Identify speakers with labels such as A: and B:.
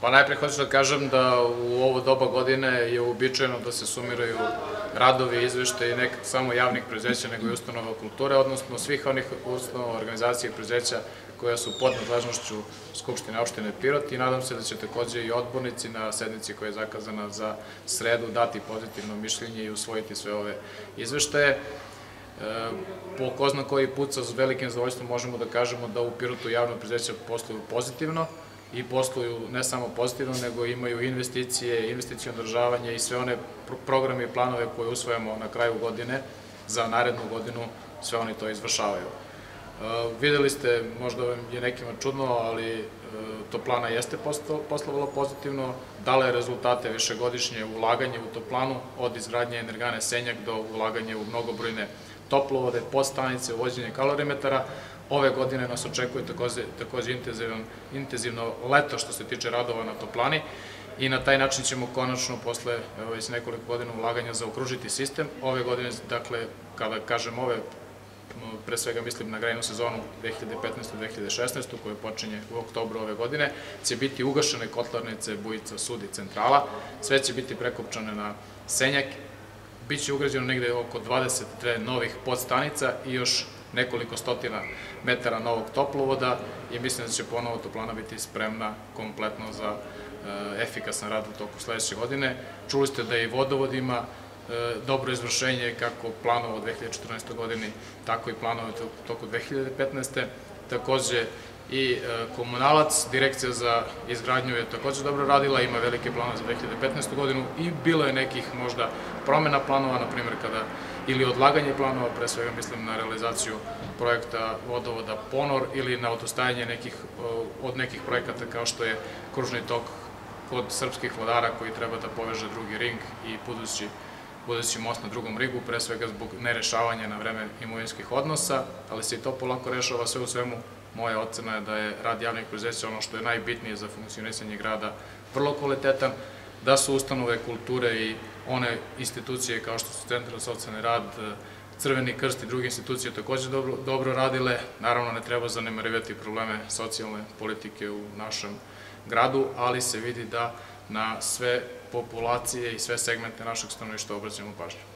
A: Pa najpre hoću da kažem da u ovo doba godine je uobičajeno da se sumiraju radovi, izvešte nek samo javnih preduzeća nego i ustanova kulture, odnosno svih onih ustanova, organizacija i preduzeća koja su pod nadležnošću Skupštine opštine Pirot i nadam se da će takođe i odbornici na sednici koja je zakazana za sredu dati pozitivno mišljenje i usvojiti sve ove izveštaje. E, po ko zna koji put sa velikim zadovoljstvom možemo da kažemo da u Pirotu javno preduzeća posluju pozitivno, i posluju ne samo pozitivno, nego imaju investicije, investicijo održavanje i sve one programe i planove koje usvojamo na kraju godine za narednu godinu, sve oni to izvršavaju. Uh, videli ste, možda vam je nekima čudno, ali uh, Toplana jeste poslovala pozitivno, dala je rezultate višegodišnje ulaganje u Toplanu, od izgradnje energane Senjak do ulaganje u mnogobrojne toplovode, podstanice, uvođenje kalorimetara. Ove godine nas očekuje takođe, takođe intenzivno, intenzivno leto što se tiče radova na Toplani i na taj način ćemo konačno posle već nekoliko godina ulaganja zaokružiti sistem. Ove godine, dakle, kada kažem ove, pre svega mislim na grejnu sezonu 2015-2016, koja počinje u oktobru ove godine, će biti ugašene kotlarnice Bujica, Sud i Centrala. Sve će biti prekopčane na Senjak Biće ugrađeno negde oko 22 novih podstanica i još nekoliko stotina metara novog toplovoda i mislim da će ponovo toplana biti spremna kompletno za e, efikasan rad u toku sledeće godine. Čuli ste da i vodovod ima e, dobro izvršenje kako planova u 2014. godini, tako i planova u toku 2015. Takođe, i e, komunalac, direkcija za izgradnju je takođe dobro radila, ima velike planove za 2015. godinu i bilo je nekih možda promena planova, na primjer kada ili odlaganje planova, pre svega mislim na realizaciju projekta vodovoda Ponor ili na odostajanje nekih, od nekih projekata kao što je kružni tok kod srpskih vladara koji treba da poveže drugi ring i budući budući most na drugom rigu, pre svega zbog nerešavanja na vreme imovinskih odnosa, ali se i to polako rešava sve u svemu moja ocena je da je rad javnih preduzeća ono što je najbitnije za funkcionisanje grada vrlo kvalitetan, da su ustanove kulture i one institucije kao što su Centar za socijalni rad, Crveni krst i druge institucije takođe dobro, dobro radile. Naravno, ne treba zanemarivati probleme socijalne politike u našem gradu, ali se vidi da na sve populacije i sve segmente našeg stanovišta obraćamo pažnju.